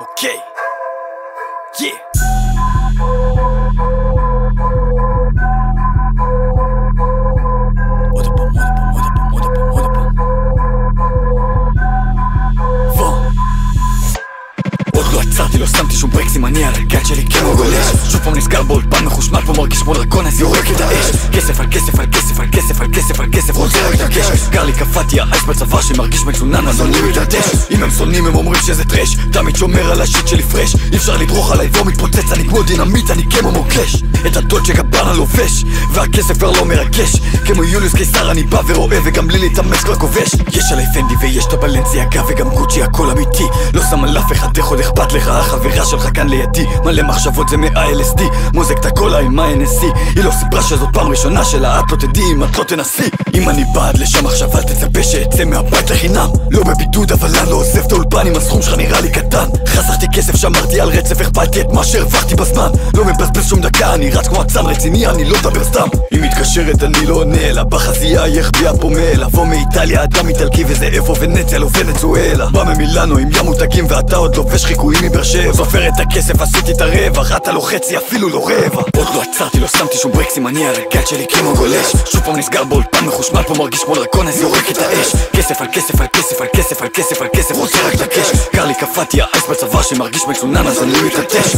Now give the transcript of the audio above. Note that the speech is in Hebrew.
Okay. Yeah. עוד פעם, עוד פעם, עוד פעם, עוד פעם, עוד פעם. בוא. עוד לא עצרתי, לא שמתי שום ברקסים, אני על הגג בצבא שמרגיש מצונן אז אני מתעטש אם הם שונאים הם אומרים שזה טרש תמיד שומר על השיט שלי פרש אי אפשר לדרוך עליי והוא מתפוצץ אני כמו דינמיט אני כמו מוקש את הדולצ'ה גבנה לובש והכסף כבר לא מרגש. כמו יוליוס קיסר אני בא ורואה וגם בלי להתאמץ כבר כובש. יש עליי פנדי ויש את הבלנסיאגה וגם גוצ'י הכל אמיתי. לא שם על אף אחד איך עוד אכפת לך? החברה שלך כאן לידי. מלא מחשבות זה מה-LSD מוזג את הקולה עם ה-NSC היא לא סיפרה שזאת פעם ראשונה שלה את לא תדעי אם את לא תנסי. אם אני בעד לשם עכשיו אל תצפה שאצא מהבית לחינם. לא בבידוד אבל אני לא עוזב את האולפן אם הסכום שלך נראה לי קטן. חסכתי כסף שמרתי על רצף הכפלתי את מה שהרווחתי בזמן. לא מבזבז שום דקה אני רץ כמו אצן רציני אני לא מדבר סתם. היא מתקשרת אני לא עונה לה בחזייה יחביא הפומל לבוא מאיטליה אדם איטלקי וזה איפה ונצל או ונצואלה. בא ממילאנו עם ים מותגים ואתה עוד לובש חיקויים מבאר שבע. סופר את הכסף עשיתי את הרווח אתה לא חצי אפילו לא רבע. עוד לא עצרתי לא שמתי שום ברקסים אני על הגג שלי כמו גולש. שוב פעם נסגר באולפן מחושמל פה מרגיש כמו דרקון אז יורק את האש. כסף על כסף על כסף על כסף על כסף על כסף רוצה רק גר לי קפאתי האש בצבא שמרגיש מצונן אז אני מתעטש